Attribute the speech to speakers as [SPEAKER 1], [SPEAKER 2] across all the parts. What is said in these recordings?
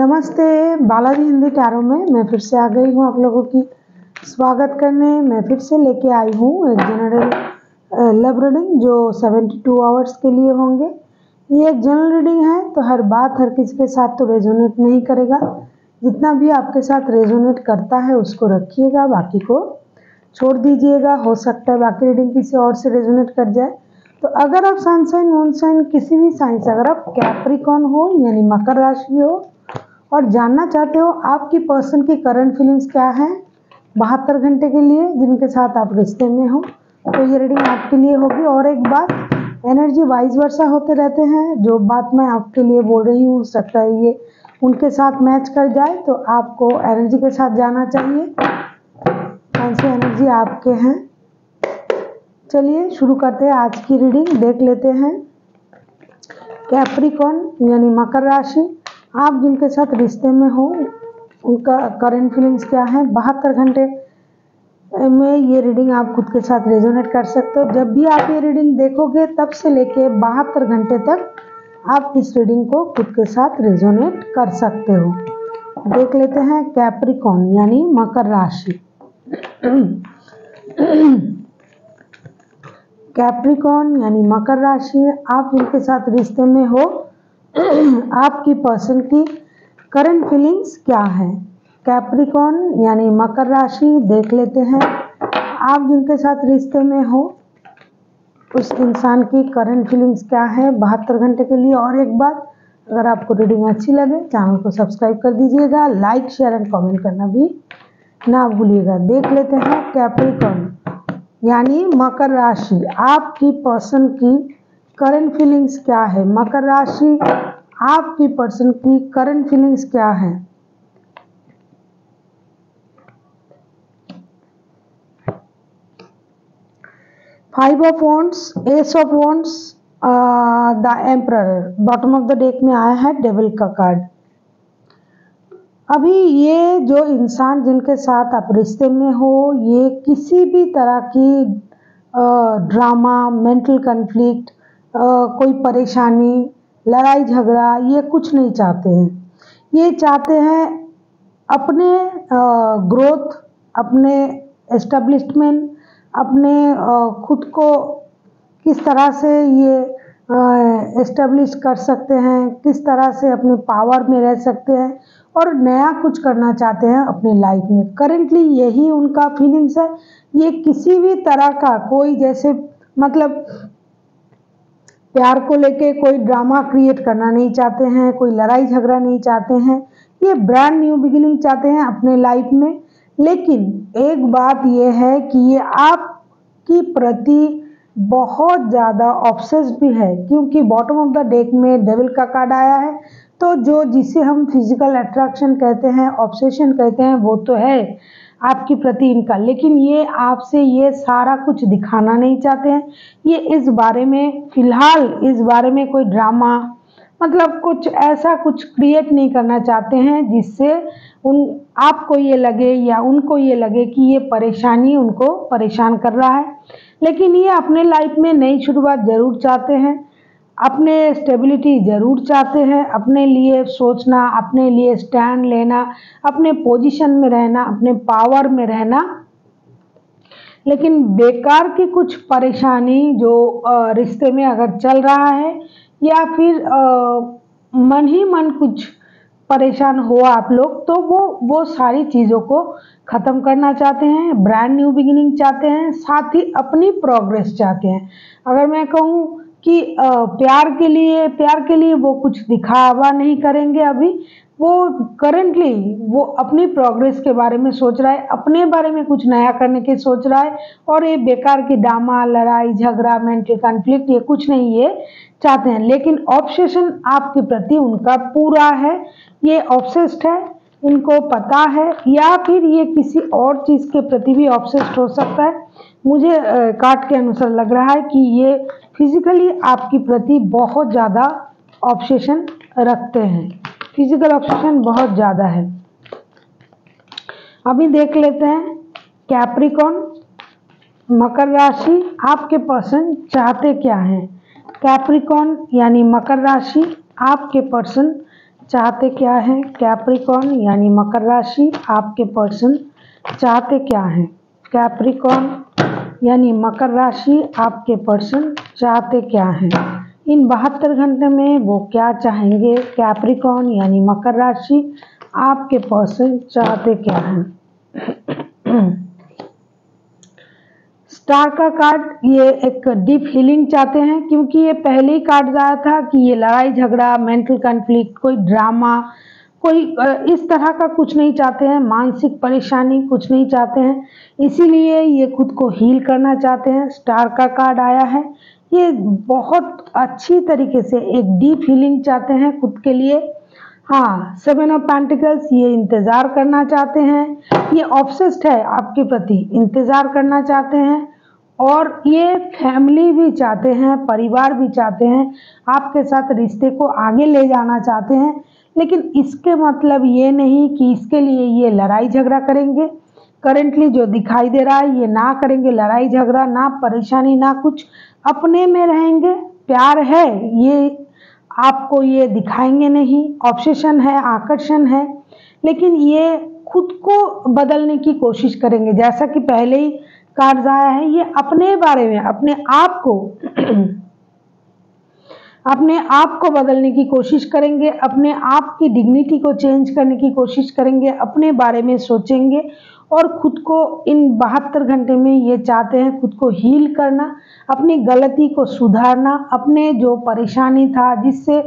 [SPEAKER 1] नमस्ते, बालाजी हिंदी टैरो में मैं फिर से आ गई हूँ आप लोगों की स्वागत करने। मैं फिर से लेके आई हूँ एक जनरल लव रीडिंग जो 72 आवर्स के लिए होंगे। ये एक जनरल रीडिंग है तो हर बात हर किसी के साथ तो रेजोनेट नहीं करेगा। जितना भी आपके साथ रेजोनेट करता है, उसको रखिएगा, बाकी को छोड़ दीजिएगा। हो सकता है बाकी रीडिंग किसी और से रेजोनेट कर जाए। तो अगर आप सनसाइन मून साइन किसी भी साइन से अगर आप कैप्रिकॉन हो, यानी मकर राशि हो और जानना चाहते हो आपकी पर्सन की करंट फीलिंग्स क्या है? बहत्तर घंटे के लिए, जिनके साथ आप रिश्ते में हो तो ये रीडिंग आपके लिए होगी। और एक बात एनर्जी वाइज वर्षा होते रहते हैं। जो बात मैं आपके लिए बोल रही हूँ, सकता है ये उनके साथ मैच कर जाए तो आपको एनर्जी के साथ जाना चाहिए। कौन सी एनर्जी आपके हैं? चलिए, शुरू करते हैं आज की रीडिंग देख लेते हैं। कैप्रिकॉन यानी मकर राशि। आप जिनके साथ रिश्ते में हो, उनका करंट फीलिंग्स क्या है? बहत्तर घंटे में ये रीडिंग आप खुद के साथ रेजोनेट कर सकते हो। जब भी आप ये रीडिंग देखोगे, तब से लेके बहत्तर घंटे तक आप इस रीडिंग को खुद के साथ रेजोनेट कर सकते हो। देख लेते हैं कैप्रिकॉन यानी मकर राशि। कैप्रिकॉन यानी मकर राशि आप जिनके साथ रिश्ते में हो आपकी पर्सन की करंट फीलिंग्स क्या है? कैप्रिकॉन यानी मकर राशि, देख लेते हैं। आप जिनके साथ रिश्ते में हो, उस इंसान की करंट फीलिंग्स क्या है? बहत्तर घंटे के लिए और एक बात अगर आपको रीडिंग अच्छी लगे चैनल को सब्सक्राइब कर दीजिएगा। लाइक शेयर एंड कमेंट करना भी ना भूलिएगा। देख लेते हैं कैप्रिकॉन यानी मकर राशि। आपकी पर्सन की करंट फीलिंग्स क्या है? मकर राशि आपकी पर्सन की करंट फीलिंग्स क्या है? Five of wands ace of wands the emperor bottom of the deck में आया है डेविल का कार्ड अभी ये जो इंसान जिनके साथ आप रिश्ते में हो, ये किसी भी तरह की ड्रामा मेंटल कन्फ्लिक्ट कोई परेशानी, लड़ाई झगड़ा, ये कुछ नहीं चाहते हैं। ये चाहते हैं अपने ग्रोथ अपने एस्टेब्लिशमेंट अपने खुद को किस तरह से ये एस्टेब्लिश कर सकते हैं, किस तरह से अपने पावर में रह सकते हैं और नया कुछ करना चाहते हैं अपने लाइफ में। करेंटली यही उनका फीलिंग्स है। ये किसी भी तरह का, कोई जैसे मतलब प्यार को लेके कोई ड्रामा क्रिएट करना नहीं चाहते हैं, कोई लड़ाई झगड़ा नहीं चाहते हैं। ये ब्रांड न्यू बिगिनिंग चाहते हैं अपने लाइफ में। लेकिन एक बात यह है कि ये आपकी प्रति बहुत ज़्यादा ऑब्सेस भी है, क्योंकि बॉटम ऑफ़ द डेक में डेविल का कार्ड आया है। तो जो जिसे हम फ़िज़िकल अट्रैक्शन कहते हैं ऑब्सेशन कहते हैं, वो तो है। आपकी प्रति इनका। लेकिन ये आपसे ये सारा कुछ दिखाना नहीं चाहते हैं। ये इस बारे में, फ़िलहाल इस बारे में कोई ड्रामा मतलब कुछ ऐसा कुछ क्रिएट नहीं करना चाहते हैं जिससे उन, आपको ये लगे या उनको ये लगे कि ये परेशानी उनको परेशान कर रहा है। लेकिन ये अपने लाइफ में नई शुरुआत ज़रूर चाहते हैं। अपने स्टेबिलिटी ज़रूर चाहते हैं, अपने लिए सोचना, अपने लिए स्टैंड लेना, अपने पोजीशन में रहना, अपने पावर में रहना। लेकिन बेकार की कुछ परेशानी जो रिश्ते में अगर चल रहा है, या फिर मन ही मन कुछ परेशान हो आप लोग तो वो वो सारी चीज़ों को ख़त्म करना चाहते हैं ब्रांड न्यू बिगिनिंग चाहते हैं, साथ ही अपनी प्रोग्रेस चाहते हैं। अगर मैं कहूँ कि प्यार के लिए, प्यार के लिए वो कुछ दिखावा नहीं करेंगे अभी। वो करेंटली वो अपनी प्रोग्रेस के बारे में सोच रहा है, अपने बारे में कुछ नया करने की सोच रहा है, और ये बेकार की डामा लड़ाई, झगड़ा मेंटल कॉन्फ्लिक्ट ये कुछ नहीं, ये चाहते हैं। लेकिन ऑब्सेशन आपके प्रति उनका पूरा है, ये ऑब्सेस्ड है, इनको पता है, या फिर ये किसी और चीज़ के प्रति भी ऑब्सेस्ड हो सकता है। मुझे कार्ड के अनुसार लग रहा है कि ये फिजिकली आपकी प्रति बहुत ज़्यादा ऑब्सेशन रखते हैं। फ़िज़िकल ऑब्सेशन बहुत ज़्यादा है। अभी देख लेते हैं कैप्रिकॉन मकर राशि आपके पर्सन चाहते क्या हैं? कैप्रिकॉन यानी मकर राशि आपके पर्सन चाहते क्या हैं? कैप्रिकॉन यानी मकर राशि आपके पर्सन चाहते क्या हैं? कैप्रिकॉन यानी मकर राशि आपके पर्सन चाहते क्या हैं? इन बहत्तर घंटे में वो क्या चाहेंगे? कैप्रिकॉन यानी मकर राशि आपके पर्सन चाहते क्या हैं? स्टार का कार्ड ये एक डीप हीलिंग चाहते हैं क्योंकि ये पहले ही कार्ड आया था कि ये लड़ाई झगड़ा मेंटल कन्फ्लिक्ट कोई ड्रामा कोई इस तरह का कुछ नहीं चाहते हैं, मानसिक परेशानी कुछ नहीं चाहते हैं। इसीलिए ये खुद को हील करना चाहते हैं। स्टार का कार्ड आया है। ये बहुत अच्छी तरीके से एक डीप हीलिंग चाहते हैं खुद के लिए। हाँ सेवन ऑफ़ पेंटिकल्स ये इंतज़ार करना चाहते हैं। ये ऑब्सेस्ड है आपके प्रति, इंतज़ार करना चाहते हैं। और ये फैमिली भी चाहते हैं, परिवार भी चाहते हैं। आपके साथ रिश्ते को आगे ले जाना चाहते हैं। लेकिन इसके मतलब ये नहीं कि इसके लिए ये लड़ाई झगड़ा करेंगे। करेंटली जो दिखाई दे रहा है, ये ना करेंगे, लड़ाई झगड़ा, ना परेशानी, ना कुछ। अपने में रहेंगे, प्यार है, ये आपको ये दिखाएँगे नहीं। ऑब्सेशन है, आकर्षण है, लेकिन ये खुद को बदलने की कोशिश करेंगे। जैसा कि पहले ही कार्ड आया है, ये अपने बारे में, अपने आप को अपने आप को बदलने की कोशिश करेंगे, अपने आप की डिग्निटी को चेंज करने की कोशिश करेंगे, अपने बारे में सोचेंगे और खुद को इन बहत्तर घंटे में ये चाहते हैं खुद को हील करना, अपनी गलती को सुधारना, अपने जो परेशानी था जिससे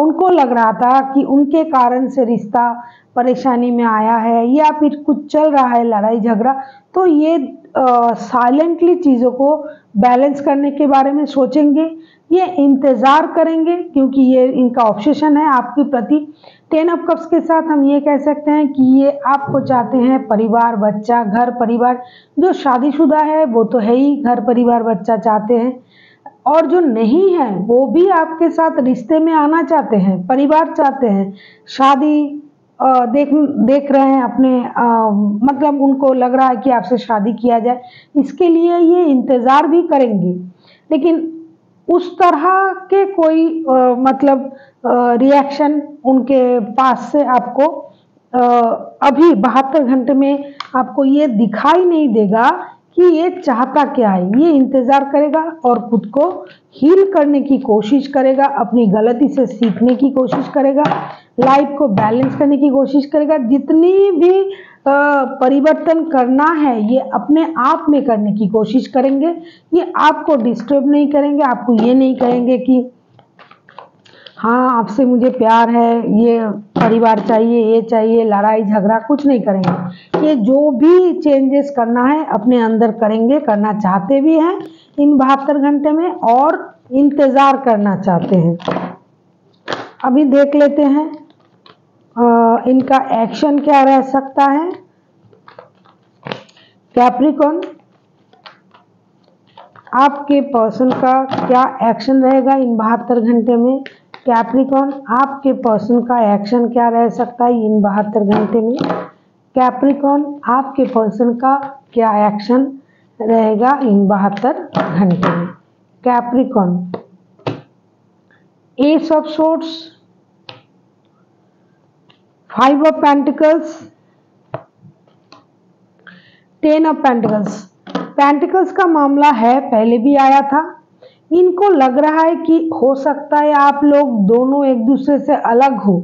[SPEAKER 1] उनको लग रहा था कि उनके कारण से रिश्ता परेशानी में आया है या फिर कुछ चल रहा है लड़ाई झगड़ा तो ये साइलेंटली चीज़ों को बैलेंस करने के बारे में सोचेंगे। ये इंतज़ार करेंगे क्योंकि ये इनका ऑप्शेशन है आपके प्रति। टेन ऑफ़ कप्स के साथ हम ये कह सकते हैं कि ये आपको चाहते हैं परिवार बच्चा घर परिवार। जो शादीशुदा है वो तो है ही घर परिवार बच्चा चाहते हैं। और जो नहीं है वो भी आपके साथ रिश्ते में आना चाहते हैं परिवार चाहते हैं। शादी देख देख रहे हैं अपने आ, मतलब उनको लग रहा है कि आपसे शादी किया जाए। इसके लिए ये इंतज़ार भी करेंगे। लेकिन उस तरह के कोई आ, मतलब रिएक्शन उनके पास से आपको आ, अभी बहत्तर घंटे में आपको ये दिखाई नहीं देगा कि ये चाहता क्या है। ये इंतज़ार करेगा और खुद को हील करने की कोशिश करेगा अपनी गलती से सीखने की कोशिश करेगा लाइफ को बैलेंस करने की कोशिश करेगा। जितनी भी परिवर्तन करना है, ये अपने आप में करने की कोशिश करेंगे। ये आपको डिस्टर्ब नहीं करेंगे, आपको ये नहीं कहेंगे कि हाँ आपसे मुझे प्यार है, ये परिवार चाहिए, ये चाहिए, लड़ाई, झगड़ा कुछ नहीं करेंगे। ये जो भी चेंजेस करना है, अपने अंदर करेंगे, करना चाहते भी हैं, इन बहत्तर घंटे में और इंतज़ार करना चाहते हैं। अभी देख लेते हैं इनका एक्शन क्या रह सकता है? कैप्रिकॉन आपके पर्सन का क्या एक्शन रहेगा इन बहत्तर घंटे में? कैप्रिकॉन आपके पर्सन का एक्शन क्या रह सकता है इन बहत्तर घंटे में? कैप्रिकॉन आपके पर्सन का क्या एक्शन रहेगा इन बहत्तर घंटे में? Capricorn ace of swords five of pentacles ten of pentacles pentacles का मामला है पहले भी आया था। इनको लग रहा है कि हो सकता है आप लोग दोनों एक दूसरे से अलग हो।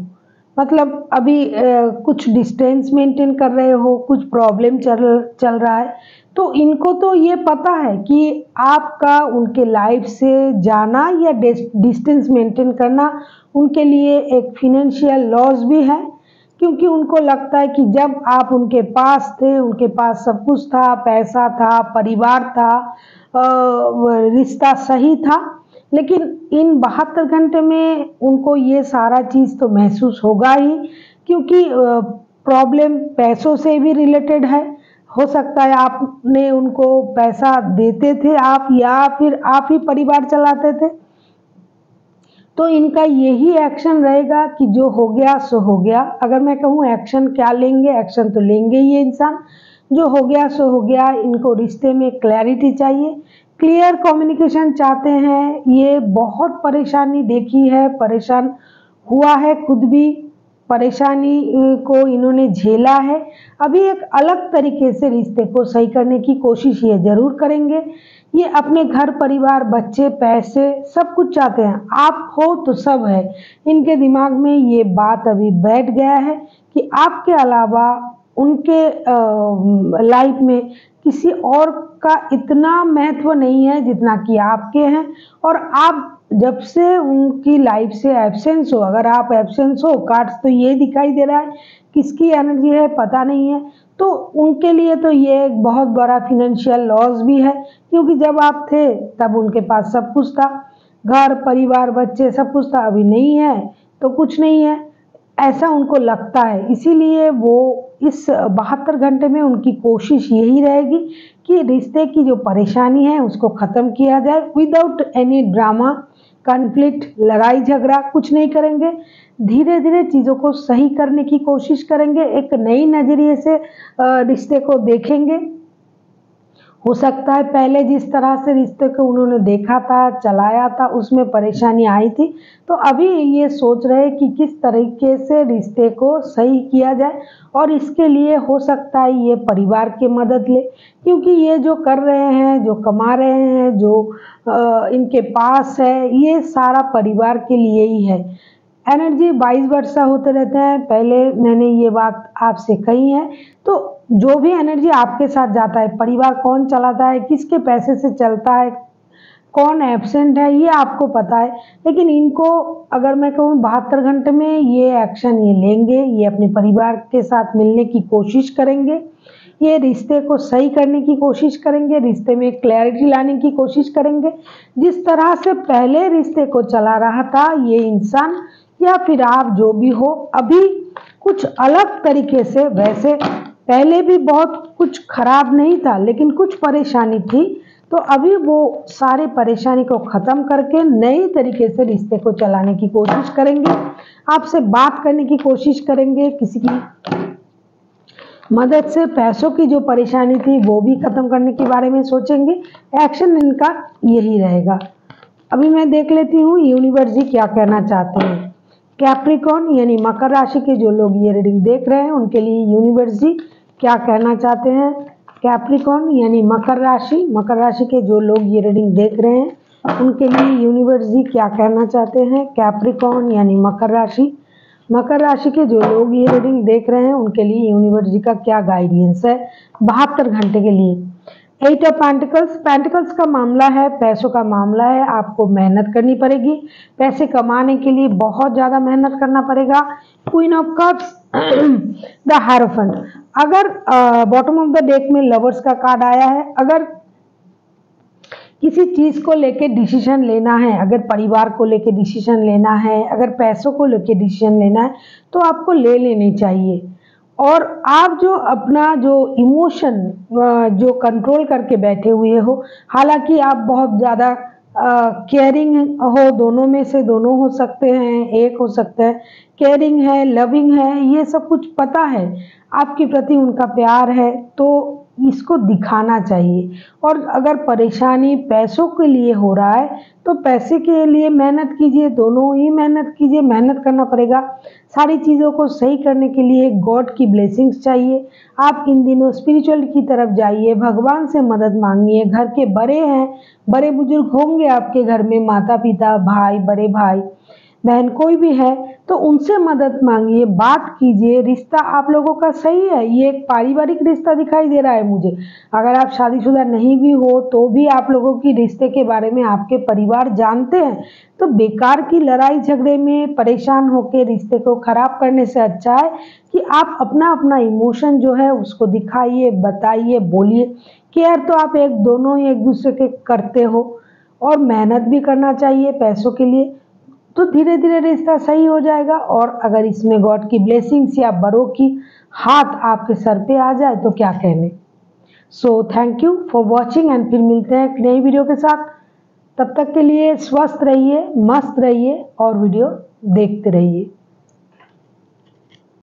[SPEAKER 1] मतलब अभी ए, कुछ डिस्टेंस मेंटेन कर रहे हो कुछ प्रॉब्लम चल चल रहा है। तो इनको तो ये पता है कि आपका उनके लाइफ से जाना या डिस्टेंस मेंटेन करना उनके लिए एक फिनेंशियल लॉस भी है। क्योंकि उनको लगता है कि जब आप उनके पास थे, उनके पास सब कुछ था, पैसा था, परिवार था रिश्ता सही था, लेकिन इन बहत्तर घंटे में उनको ये सारा चीज़ तो महसूस होगा ही, क्योंकि प्रॉब्लम पैसों से भी रिलेटेड है। हो सकता है आपने उनको पैसा देते थे आप या फिर आप ही परिवार चलाते थे। तो इनका यही एक्शन रहेगा कि जो हो गया, सो हो गया। अगर मैं कहूँ एक्शन क्या लेंगे एक्शन तो लेंगे ही ये इंसान। जो हो गया, सो हो गया। इनको रिश्ते में क्लैरिटी चाहिए। क्लियर कम्युनिकेशन चाहते हैं। ये बहुत परेशानी देखी है, परेशान हुआ है खुद भी। परेशानी को इन्होंने झेला है। अभी एक अलग तरीके से रिश्ते को सही करने की कोशिश ये ज़रूर करेंगे। ये अपने घर, परिवार, बच्चे, पैसे, सब कुछ चाहते हैं। आप हो तो सब है। इनके दिमाग में ये बात अभी बैठ गया है कि आपके अलावा उनके लाइफ में किसी और का इतना महत्व नहीं है जितना कि आपके हैं। और आप जब से उनकी लाइफ से एब्सेंस हो, अगर आप एब्सेंस हो कार्ड्स तो ये दिखाई दे रहा है, किसकी एनर्जी है, पता नहीं है। तो उनके लिए तो ये एक बहुत बड़ा फिनेंशियल लॉस भी है, क्योंकि जब आप थे, तब उनके पास सब कुछ था। घर, परिवार, बच्चे, सब कुछ था, अभी नहीं है तो कुछ नहीं है। ऐसा उनको लगता है। इसीलिए वो इस बहत्तर घंटे में उनकी कोशिश यही रहेगी कि रिश्ते की जो परेशानी है, उसको ख़त्म किया जाए विदाउट एनी ड्रामा कॉन्फ्लिक्ट लड़ाई झगड़ा कुछ नहीं करेंगे। धीरे धीरे चीज़ों को सही करने की कोशिश करेंगे। एक नई नज़रिए से रिश्ते को देखेंगे। हो सकता है पहले जिस तरह से रिश्ते को उन्होंने देखा था, चलाया था, उसमें परेशानी आई थी। तो अभी ये सोच रहे कि किस तरीके से रिश्ते को सही किया जाए और इसके लिए हो सकता है ये परिवार की मदद ले। क्योंकि ये जो कर रहे हैं, जो कमा रहे हैं, जो इनके पास है, ये सारा परिवार के लिए ही है। एनर्जी बाईस वर्षा होते रहते हैं। पहले मैंने ये बात आपसे कही है। तो जो भी एनर्जी आपके साथ जाता है, परिवार कौन चलाता है, किसके पैसे से चलता है, कौन एबसेंट है, ये आपको पता है। लेकिन इनको अगर मैं कहूँ, बहत्तर घंटे में ये एक्शन ये लेंगे, ये अपने परिवार के साथ मिलने की कोशिश करेंगे, ये रिश्ते को सही करने की कोशिश करेंगे, रिश्ते में क्लैरिटी लाने की कोशिश करेंगे। जिस तरह से पहले रिश्ते को चला रहा था, ये इंसान, या फिर आप जो भी हो, अभी कुछ अलग तरीके से वैसे पहले भी बहुत कुछ खराब नहीं था, लेकिन कुछ परेशानी थी। तो अभी वो सारे परेशानी को ख़त्म करके नए तरीके से रिश्ते को चलाने की कोशिश करेंगे। आपसे बात करने की कोशिश करेंगे, किसी की मदद से, पैसों की जो परेशानी थी, वो भी ख़त्म करने के बारे में सोचेंगे। एक्शन इनका यही रहेगा। अभी मैं देख लेती हूँ, यूनिवर्स जी क्या कहना चाहते हैं। कैप्रिकॉन यानी मकर राशि के जो लोग ये रीडिंग देख रहे हैं, उनके लिए यूनिवर्स जी क्या कहना चाहते हैं? कैप्रिकॉन यानी मकर राशि। मकर राशि के जो लोग ये रीडिंग देख रहे हैं, उनके लिए यूनिवर्स जी क्या कहना चाहते हैं? कैप्रिकॉन यानी मकर राशि। मकर राशि के जो लोग ये रीडिंग देख रहे हैं, उनके लिए यूनिवर्स जी का क्या गाइडेंस है? बहत्तर घंटे के लिए। एट ऑफ़ पैंटिकल्स पैंटिकल्स का मामला है, पैसों का मामला है, आपको मेहनत करनी पड़ेगी। पैसे कमाने के लिए बहुत ज़्यादा मेहनत करना पड़ेगा। Queen of cups the hierophant अगर बॉटम ऑफ़ द डेक में लवर्स का कार्ड आया है, अगर किसी चीज़ को लेके डिसीज़न लेना है, अगर परिवार को लेके डिसीज़न लेना है, अगर पैसों को लेके डिसीज़न लेना है तो आपको ले लेनी चाहिए। और आप जो अपना जो इमोशन जो कंट्रोल करके बैठे हुए हो, हालाँकि आप बहुत ज़्यादा केयरिंग हो, दोनों में से दोनों हो सकते हैं, एक हो सकता है। केयरिंग है लविंग है, ये सब कुछ पता है। आपके प्रति उनका प्यार है तो इसको दिखाना चाहिए। और अगर परेशानी पैसों के लिए हो रहा है तो पैसे के लिए मेहनत कीजिए, दोनों ही मेहनत कीजिए, मेहनत करना पड़ेगा। सारी चीज़ों को सही करने के लिए गॉड की ब्लेसिंग्स चाहिए। आप इन दिनों स्पिरिचुअल की तरफ़ जाइए, भगवान से मदद मांगिए, घर के बड़े हैं, बड़े बुज़ुर्ग होंगे आपके घर में माता पिता भाई, बड़े भाई। बहन कोई भी है तो उनसे मदद मांगिए, बात कीजिए, रिश्ता आप लोगों का सही है, ये एक पारिवारिक रिश्ता दिखाई दे रहा है मुझे। अगर आप शादीशुदा नहीं भी हो तो भी आप लोगों की रिश्ते के बारे में आपके परिवार जानते हैं तो बेकार की लड़ाई झगड़े में परेशान होकर रिश्ते को खराब करने से अच्छा है कि आप अपना अपना इमोशन जो है उसको दिखाइए, बताइए, बोलिए। केयर तो आप एक दोनों ही एक दूसरे के करते हो और मेहनत भी करना चाहिए पैसों के लिए। तो धीरे धीरे रिश्ता सही हो जाएगा और अगर इसमें गॉड की ब्लेसिंग्स या बड़ों की हाथ आपके सर पे आ जाए तो क्या कहने? So thank you for watching and फिर मिलते हैं एक नई वीडियो के साथ। तब तक के लिए स्वस्थ रहिए, मस्त रहिए और वीडियो देखते रहिए।